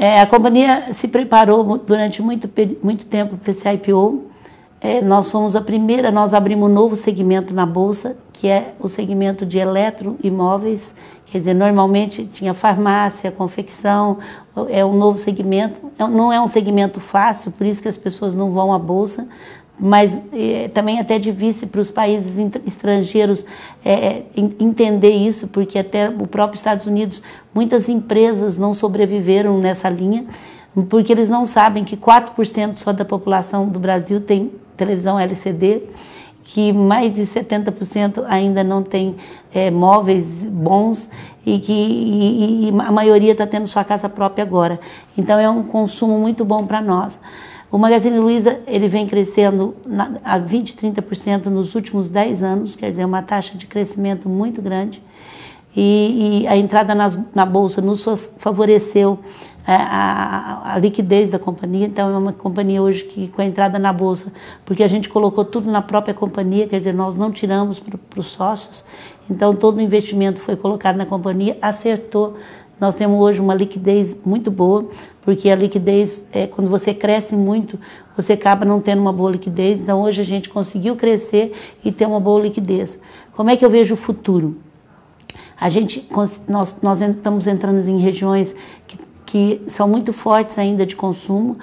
É, a companhia se preparou durante muito, muito tempo para esse IPO. É, nós fomos a primeira, nós abrimos um novo segmento na Bolsa, que é o segmento de eletroimóveis. Quer dizer, normalmente tinha farmácia, confecção, é um novo segmento. É não é um segmento fácil, por isso que as pessoas não vão à Bolsa, mas é, também até difícil para os países estrangeiros é, é entender isso, porque até o próprio Estados Unidos, muitas empresas não sobreviveram nessa linha, porque eles não sabem que 4% só da população do Brasil tem televisão LCD, que mais de 70% ainda não tem móveis bons e que e, e a maioria está tendo sua casa própria agora. Então é um consumo muito bom para nós. O Magazine Luiza ele vem crescendo a 20, 30% nos últimos 10 anos, quer dizer, uma taxa de crescimento muito grande. E, e a entrada nas, na bolsa nos favoreceu a, é, a, a, liquidez da companhia. Então, é uma companhia hoje que, com a entrada na bolsa, porque a gente colocou tudo na própria companhia, quer dizer, nós não tiramos para os sócios. Então, todo o investimento foi colocado na companhia, acertou nós temos hoje uma liquidez muito boa, porque a liquidez, é, quando você cresce muito, você acaba não tendo uma boa liquidez. Então, hoje a gente conseguiu crescer e ter uma boa liquidez. Como é que eu vejo o futuro? A gente, nós, nós estamos entrando em regiões que, que são muito fortes ainda de consumo.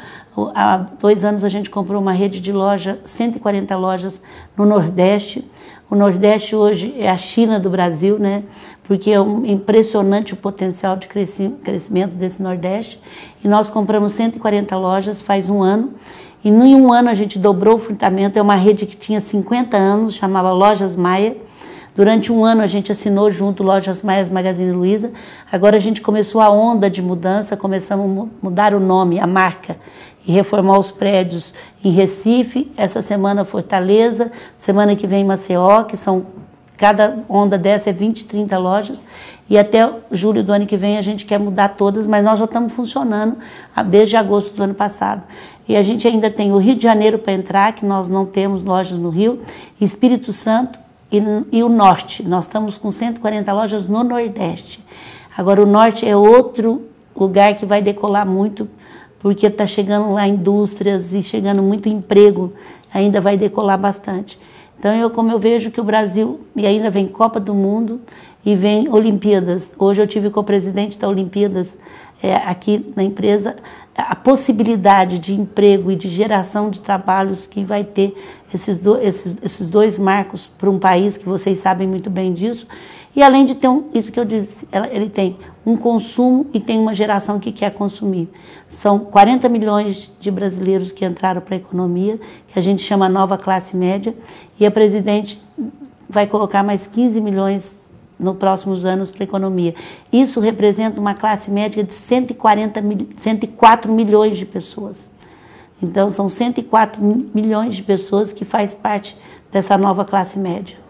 Há dois anos a gente comprou uma rede de loja, 140 lojas no Nordeste. O Nordeste hoje é a China do Brasil, né? porque é um impressionante o potencial de crescimento desse Nordeste. E nós compramos 140 lojas faz um ano. E em um ano a gente dobrou o furtamento. É uma rede que tinha 50 anos, chamava Lojas Maia. Durante um ano a gente assinou junto Lojas Maias Magazine Luiza. Agora a gente começou a onda de mudança, começamos a mudar o nome, a marca e reformar os prédios em Recife. Essa semana Fortaleza, semana que vem Maceió, que são Cada onda dessa é 20, 30 lojas. E até julho do ano que vem a gente quer mudar todas, mas nós já estamos funcionando desde agosto do ano passado. E a gente ainda tem o Rio de Janeiro para entrar, que nós não temos lojas no Rio, Espírito Santo e, e o Norte. Nós estamos com 140 lojas no Nordeste. Agora, o Norte é outro lugar que vai decolar muito, porque está chegando lá indústrias e chegando muito emprego, ainda vai decolar bastante. Então, eu, como eu vejo que o Brasil, e ainda vem Copa do Mundo e vem Olimpíadas. Hoje eu tive com o presidente da Olimpíadas é, aqui na empresa, a possibilidade de emprego e de geração de trabalhos que vai ter esses, do, esses, esses dois marcos para um país, que vocês sabem muito bem disso. E além de ter um, isso que eu disse, ele tem um consumo e tem uma geração que quer consumir. São 40 milhões de brasileiros que entraram para a economia, que a gente chama nova classe média, e a presidente vai colocar mais 15 milhões nos próximos anos para a economia. Isso representa uma classe média de 140 mil, 104 milhões de pessoas. Então, são 104 milhões de pessoas que faz parte dessa nova classe média.